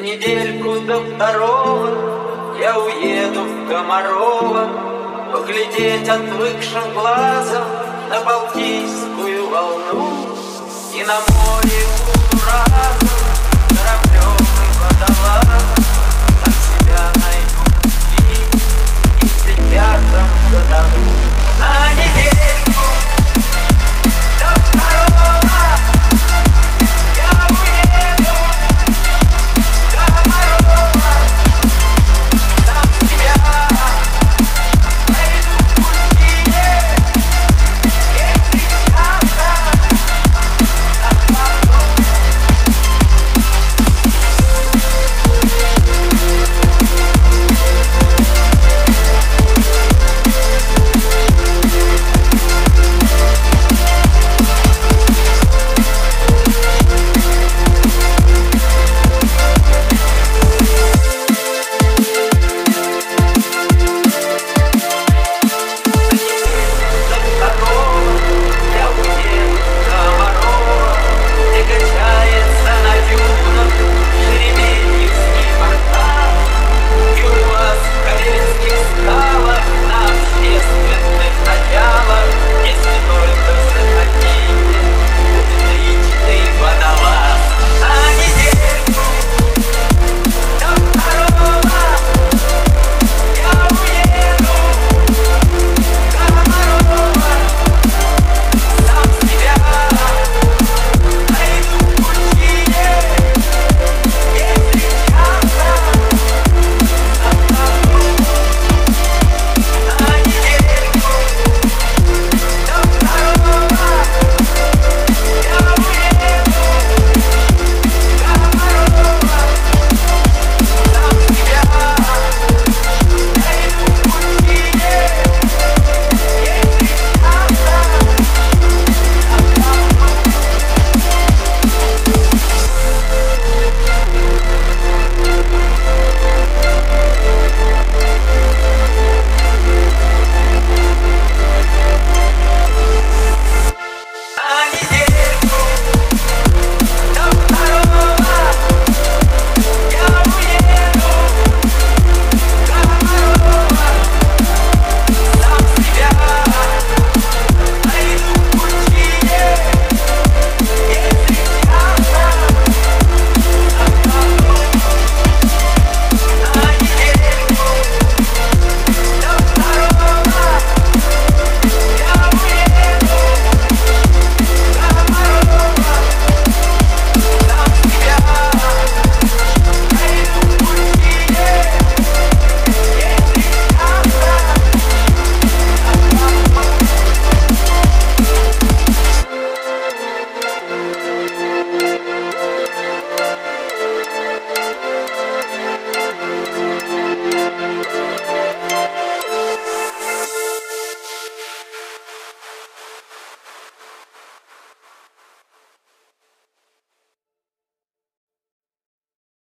недельку до второго Я уеду в Комарова Поглядеть отвыкшим глазом На Балтийскую волну И на море.